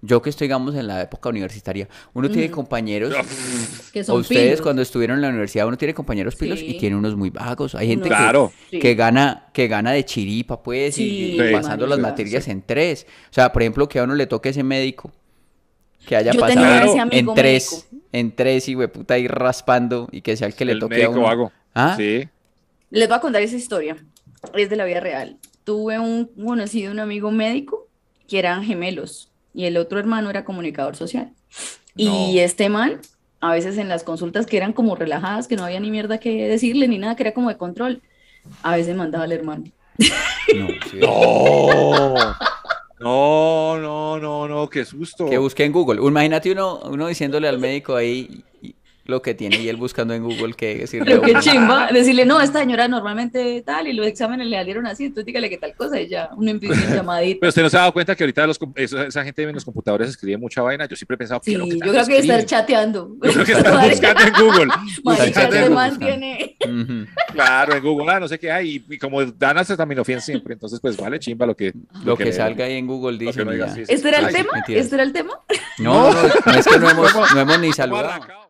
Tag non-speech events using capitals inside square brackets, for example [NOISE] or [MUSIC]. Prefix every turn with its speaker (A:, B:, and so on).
A: Yo que estoy, digamos, en la época universitaria, uno tiene compañeros, [LAUGHS]
B: Que
A: o
B: son
A: ustedes
B: pilos.
A: cuando estuvieron en la universidad, uno tiene compañeros pilos y tiene unos muy vagos. Hay gente que,
C: Claro.
B: Sí.
A: que gana, que gana de chiripa, pues, y-
B: Sí,
A: y,
C: Sí.
A: pasando las materias en tres. O sea, por ejemplo, que a uno le toque ese médico que haya
B: Yo
A: pasado
B: tenía
C: ese
A: en tres, en tres y puta ahí raspando y que sea el que le toque a
C: médico
A: uno.
C: vago.
A: ¿Ah?
C: Sí.
B: Les voy a contar esa historia. Es de la vida real. Tuve un conocido, un amigo médico, que eran gemelos y el otro hermano era comunicador social. Y
C: No.
B: este man, a veces en las consultas que eran como relajadas, que no había ni mierda que decirle ni nada, que era como de control, a veces mandaba al hermano.
A: No, sí. [LAUGHS]
C: No. No, no, no, no, qué susto.
A: Que busque en Google. Imagínate uno, uno diciéndole al médico ahí y- lo que tiene y él buscando en Google qué decirle.
B: Pero qué chimba, decirle, no, esta señora normalmente tal, y los exámenes le salieron así, entonces dígale que tal cosa, y ya, una llamadita.
C: Pero usted no se ha dado cuenta que ahorita los, esa, gente en los computadores escribe mucha vaina. Yo siempre he pensado que
B: Sí,
C: lo que
B: yo creo que estar chateando. [LAUGHS]
C: Yo creo que están buscando en Google. [LAUGHS]
B: Marica, este.
C: Claro, en Google, ah, no sé qué hay. Y, y como dan acetaminofén siempre, entonces pues vale chimba lo que...
A: Lo que salga ahí en Google
C: que
A: dice.
C: no diga,
A: mira.
C: sí, sí.
B: ¿Este era el tema? ¿Este era el tema?
A: No, no, no, es que no hemos, no hemos ni
C: ¿Cómo
A: saludado.